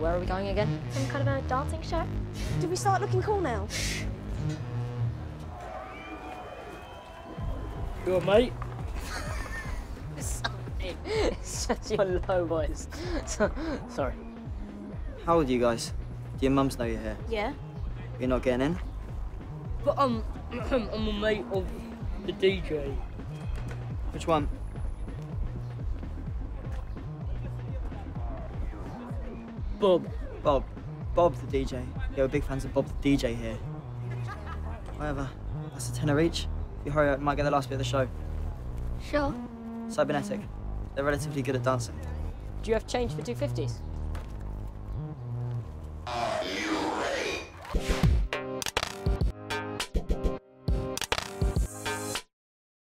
where are we going again? Some kind of a dancing show? Did we start looking cool now? Your mate? Sorry. It's such your low voice. So, sorry. How old are you guys? Do your mums know you're here? Yeah. You're not getting in? But I'm, um, I'm a mate of the DJ. Which one? Bob. Bob. Bob the DJ. Yeah, we're big fans of Bob the DJ here. Whatever. That's a tenner each. If you hurry up, you might get the last bit of the show. Sure. Cybernetic. They're relatively good at dancing. Do you have change for 250s?